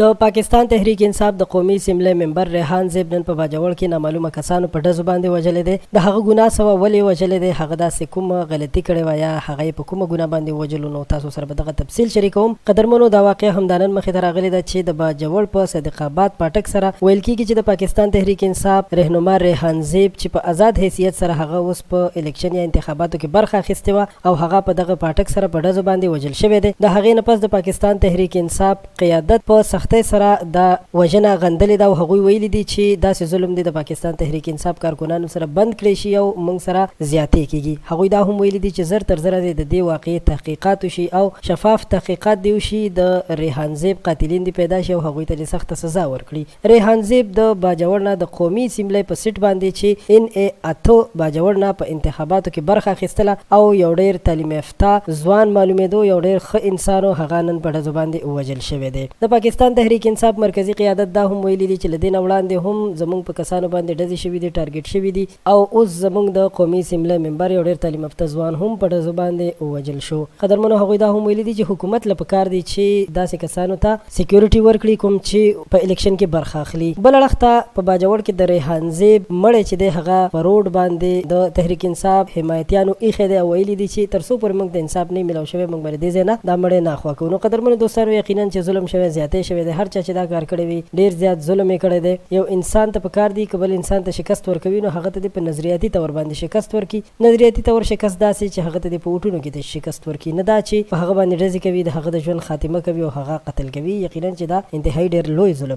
د پاکستان تحریک انصاف د قومي اسمبلۍ ممبر ریحان زیب نن په باجوړ کې نامعلومه کسانو په ډزو باندې وژلی دی د هغه ګناه څه وه ولې یې وژلی دی هغه داسې کومه غلطي کړې وه یا هغه یې په کومه ګناه باندې ووژلو نو تاسو سره به دغه تفصیل شریکوم قدرمنو دا واقعه همدا نن مخې ته راغلې ده چې د باجوړ په صدیق اباد پاټک سره ویل کیږي چې د پاکستان تحریک انصاف رهنما ریحان زیب چې په ازاد حیثیت سره هغه اوس په الیکشن یا انتخاباتو کې برخه اخیستې وه او هغه په دغه پاټک سره په ډزو باندې وژل شوی دی د هغې نه پس د پاکستان تحریک انصاف قیادت په سختۍ سره دا وژنه غندلې ده او هغوی ویلي دي چې داسې ظلم دې د پاکستان تحریک انصاف کارکنانو سره بند کړی شي او مونږ سره زیاتې کیږي. هغوی دا هم ویلي دي چې زر تر زره دې د دې واقعې تحقیقات وشي او شفاف تحقیقات دې وشي، د ریحان زیب قاتلین دې پیدا شي او هغوی ته دې سخته سزا ورکړي. ریحان زیب د باجوړ نه د قومي اسیمبلۍ په سیټ باندې چې ان ای اته باجوړ نه په انتخاباتو کې برخه اخیستله او یو ډیر تعلیم یافته ځوان معلومیدو یو ډیر ښه انسان و هغه نن په ډزو باندې ووژل شوی دی د پاکستان تحریک انصاف مرکزي قیادت دا هم ویلي دي چې له دې نه وړاندې هم زمونږ په کسانو باندې ډزې شوي دي ټارګیټ شوي دي او اوس زموږ د قومي اسمبلۍ ممبر یو ډېر تعلیم یافته ځوان هم په ډزو باندې ووژل شو. قدرمنو هغوی دا هم ویلي دي چې حکومت له پکار دي چې داسې کسانو ته سیکیورټي ورکړي کوم چې په الیکشن کې برخه اخلي. بل اړخ ته په باجوړ کې د ریحان زیب مړی چې دی هغه په روډ باندې د تحریک انصاف حمایتیانو ایښی دی او ویلي دي چې تر څو پورې موږ ته انصاف نه وي ملاو شوی موږ به له دې ځای نه دا مړی نه اخوا کوو. نو قدرمنو دوستانو یقینا چې ظلم شوی زیاتی شوی دی هر چا چې دا کار کړی وي ډېر زیات ظلم یې کړی دی. یو انسان ته په کار دي که بل انسان ته شکست ورکوي نو هغه ته دې په نظریاتي طور باندې شکست ورکړي. نظریاتي طور شکست داسې چې هغه ته دې په ووټونو کې دې شکست ورکړي نه دا چې په هغه باندې ډزې کوي، د هغه د ژوند خاتمه کوي او هغه قتل کوي، یقینا چې دا انتهايي ډېر لوی ظلم دی.